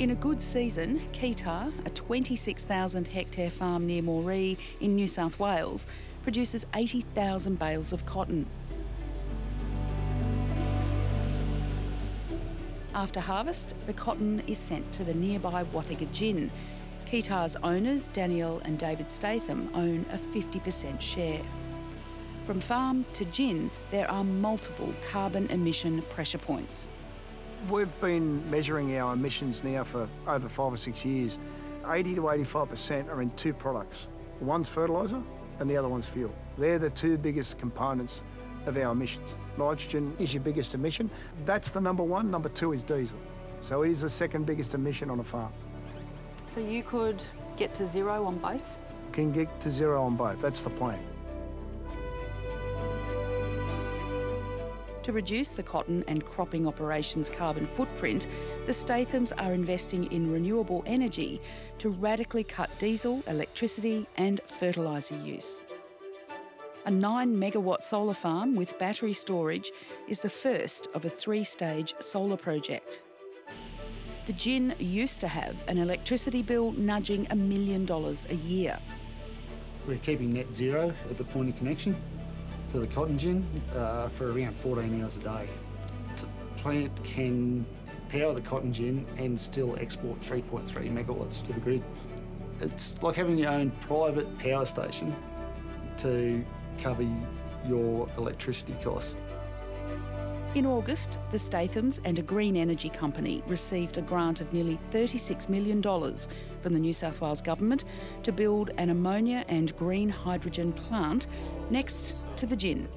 In a good season, Keytah, a 26,000 hectare farm near Moree in New South Wales, produces 80,000 bales of cotton. After harvest, the cotton is sent to the nearby Wathagar gin. Keytah's owners, Danielle and David Statham, own a 50% share. From farm to gin, there are multiple carbon emission pressure points. We've been measuring our emissions now for over five or six years. 80 to 85% are in two products. One's fertiliser and the other one's fuel. They're the two biggest components of our emissions. Nitrogen is your biggest emission. That's the number one. Number two is diesel. So it is the second biggest emission on a farm. So you could get to zero on both? Can get to zero on both. That's the plan. To reduce the cotton and cropping operations carbon footprint, the Stathams are investing in renewable energy to radically cut diesel, electricity, and fertiliser use. A 9 megawatt solar farm with battery storage is the first of a three stage solar project. The gin used to have an electricity bill nudging a million dollars a year. We're keeping net zero at the point of connection for the cotton gin uh, for around 14 hours a day. The plant can power the cotton gin and still export 3.3 megawatts to the grid. It's like having your own private power station to cover your electricity costs. In August, the Stathams and a green energy company received a grant of nearly $36 million from the New South Wales Government to build an ammonia and green hydrogen plant next to the gin.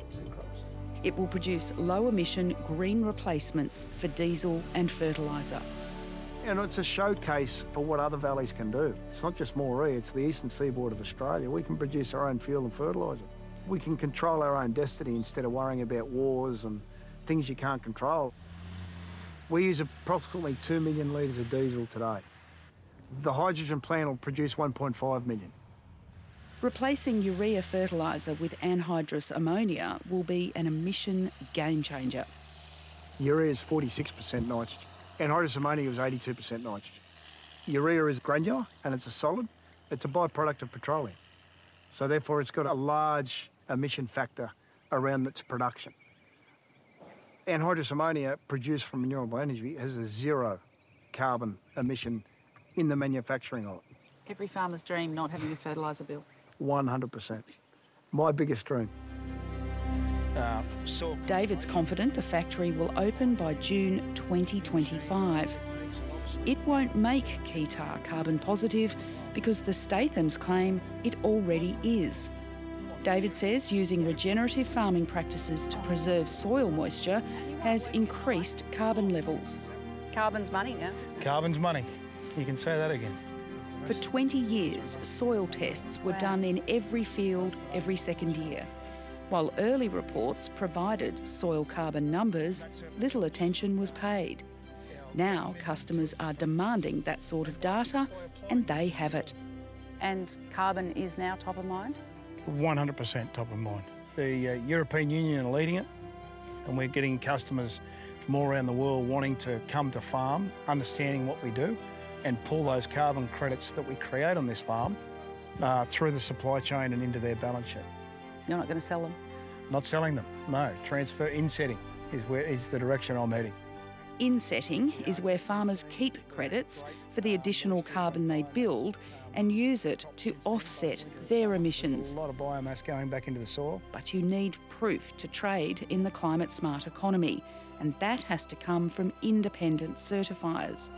It will produce low emission green replacements for diesel and fertiliser. And it's a showcase for what other valleys can do. It's not just Moree, it's the eastern seaboard of Australia. We can produce our own fuel and fertiliser. We can control our own destiny instead of worrying about wars and things you can't control. We use approximately 2 million litres of diesel today. The hydrogen plant will produce 1.5 million. Replacing urea fertiliser with anhydrous ammonia will be an emission game changer. Urea is 46% nitrogen. Anhydrous ammonia is 82% nitrogen. Urea is granular and it's a solid. It's a byproduct of petroleum. So therefore it's got a large emission factor around its production. Anhydrous ammonia produced from renewable energy has a zero carbon emission in the manufacturing of it. Every farmer's dream not having a fertiliser bill. 100%. My biggest dream. Uh, so David's confident the factory will open by June 2025. It won't make Keytah carbon positive because the Stathams claim it already is. David says using regenerative farming practices to preserve soil moisture has increased carbon levels. Carbon's money now. Carbon's money. You can say that again. For 20 years, soil tests were done in every field every second year. While early reports provided soil carbon numbers, little attention was paid. Now customers are demanding that sort of data and they have it. And carbon is now top of mind? 100% top of mind. The uh, European Union are leading it, and we're getting customers from all around the world wanting to come to farm, understanding what we do, and pull those carbon credits that we create on this farm uh, through the supply chain and into their balance sheet. You're not going to sell them? Not selling them, no. Transfer insetting is where is the direction I'm heading. Insetting is where farmers keep credits for the additional carbon they build and use it to offset their emissions. A lot of biomass going back into the soil. But you need proof to trade in the climate smart economy, and that has to come from independent certifiers.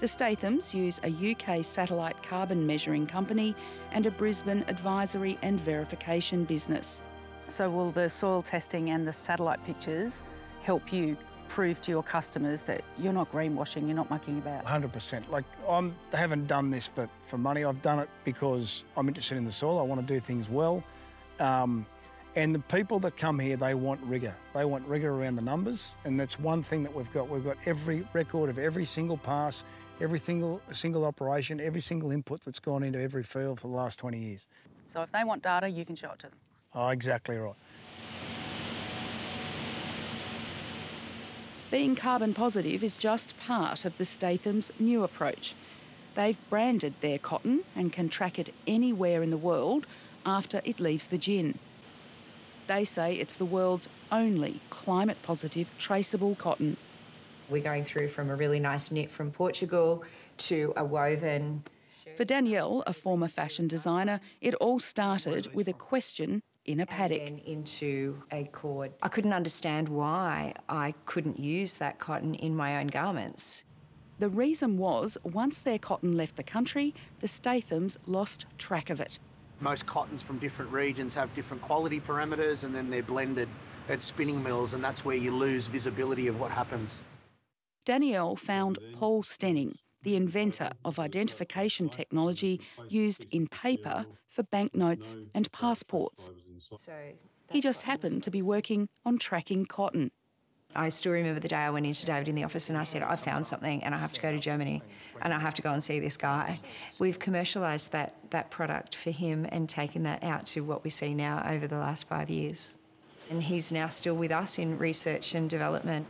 The Stathams use a UK satellite carbon measuring company and a Brisbane advisory and verification business. So, will the soil testing and the satellite pictures help you prove to your customers that you're not greenwashing, you're not mucking about? 100%. Like, I'm, I haven't done this for, for money. I've done it because I'm interested in the soil. I want to do things well. Um, and the people that come here, they want rigour. They want rigour around the numbers. And that's one thing that we've got. We've got every record of every single pass, every single, single operation, every single input that's gone into every field for the last 20 years. So if they want data, you can show it to them? Oh, exactly right. Being carbon positive is just part of the Statham's new approach. They've branded their cotton and can track it anywhere in the world after it leaves the gin. They say it's the world's only climate positive traceable cotton. We're going through from a really nice knit from Portugal to a woven. For Danielle, a former fashion designer, it all started with a question in a paddock. And into a cord. I couldn't understand why I couldn't use that cotton in my own garments. The reason was once their cotton left the country, the Stathams lost track of it. Most cottons from different regions have different quality parameters and then they're blended at spinning mills, and that's where you lose visibility of what happens. Danielle found Paul Stenning, the inventor of identification technology used in paper for banknotes and passports. He just happened to be working on tracking cotton. I still remember the day I went into David in the office and I said, I found something and I have to go to Germany and I have to go and see this guy. We've commercialised that, that product for him and taken that out to what we see now over the last five years. And he's now still with us in research and development.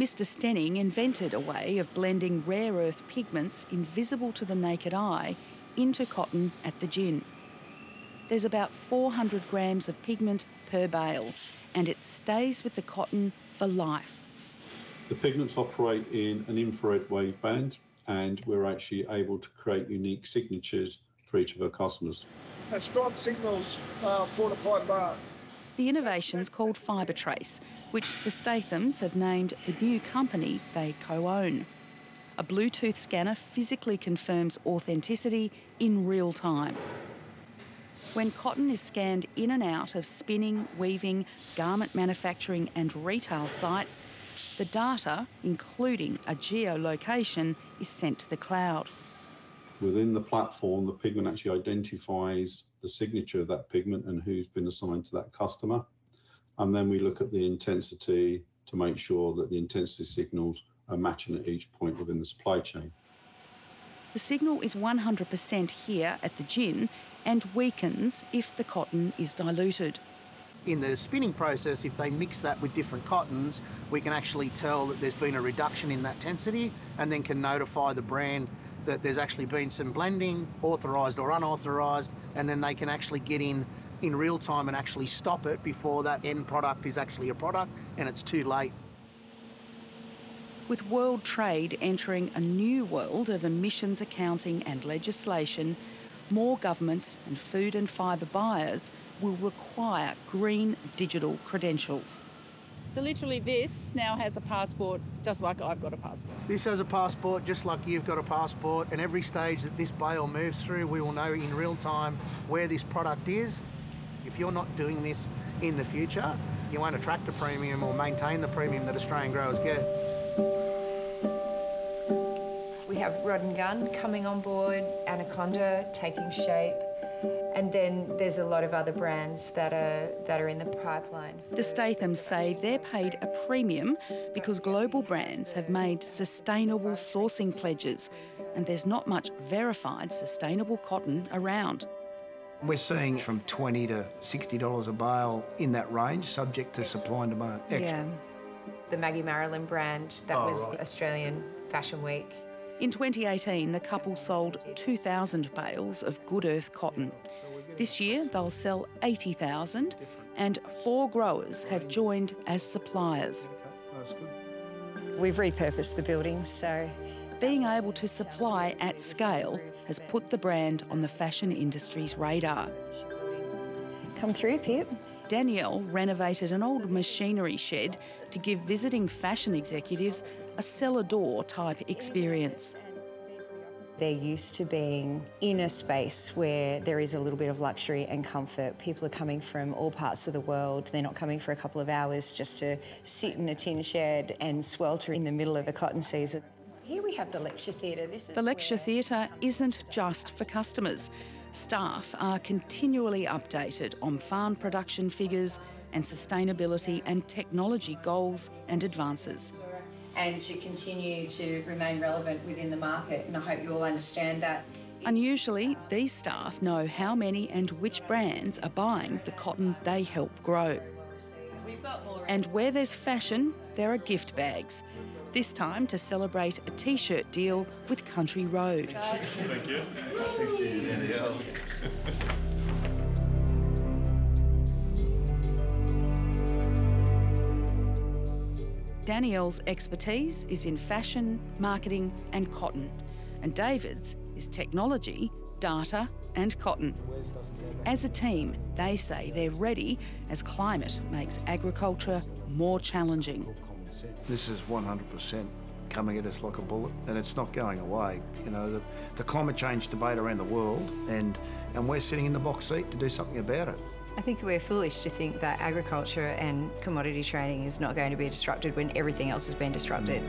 Mr. Stenning invented a way of blending rare earth pigments invisible to the naked eye into cotton at the gin. There's about 400 grams of pigment per bale, and it stays with the cotton for life. The pigments operate in an infrared wave band, and we're actually able to create unique signatures for each of our customers. A stripe signals uh, four to five bar. The innovation's called FibreTrace, which the Stathams have named the new company they co own. A Bluetooth scanner physically confirms authenticity in real time. When cotton is scanned in and out of spinning, weaving, garment manufacturing, and retail sites, the data, including a geolocation, is sent to the cloud. Within the platform, the pigment actually identifies the signature of that pigment and who's been assigned to that customer. And then we look at the intensity to make sure that the intensity signals are matching at each point within the supply chain. The signal is 100% here at the gin and weakens if the cotton is diluted. In the spinning process, if they mix that with different cottons, we can actually tell that there's been a reduction in that tensity and then can notify the brand that there's actually been some blending, authorised or unauthorised, and then they can actually get in in real time and actually stop it before that end product is actually a product and it's too late. With world trade entering a new world of emissions accounting and legislation, more governments and food and fibre buyers will require green digital credentials. So literally this now has a passport just like I've got a passport. This has a passport just like you've got a passport, and every stage that this bale moves through, we will know in real time where this product is. If you're not doing this in the future, you won't attract a premium or maintain the premium that Australian growers get. We have Rodd and Gunn coming on board, Anaconda taking shape, and then there's a lot of other brands that are that are in the pipeline. The Stathams say they're paid a premium because global brands have made sustainable sourcing pledges, and there's not much verified sustainable cotton around. We're seeing from twenty to sixty dollars a bale in that range, subject to supply and demand. Extra. Yeah. The Maggie Marilyn brand, that Oh, was right. Australian Fashion Week. In 2018, the couple sold 2,000 bales of Good Earth cotton. This year, they'll sell 80,000, and four growers have joined as suppliers. We've repurposed the buildings, so Being able to supply at scale has put the brand on the fashion industry's radar. come through, Pip. Danielle renovated an old machinery shed to give visiting fashion executives a cellar door type experience. They're used to being in a space where there is a little bit of luxury and comfort. People are coming from all parts of the world. They're not coming for a couple of hours just to sit in a tin shed and swelter in the middle of a cotton season. Here we have the lecture theatre. This is The lecture theatre isn't just for customers. Staff are continually updated on farm production figures and sustainability and technology goals and advances. And to continue to remain relevant within the market. And I hope you all understand that. Unusually, these staff know how many and which brands are buying the cotton they help grow. And where there's fashion, there are gift bags. This time to celebrate a t shirt deal with Country Road. Thank you. Danielle's expertise is in fashion, marketing, and cotton, and David's is technology, data, and cotton. As a team, they say they're ready as climate makes agriculture more challenging. This is 100% coming at us like a bullet, and it's not going away. You know, the, the climate change debate around the world, and, and we're sitting in the box seat to do something about it. I think we're foolish to think that agriculture and commodity trading is not going to be disrupted when everything else has been disrupted.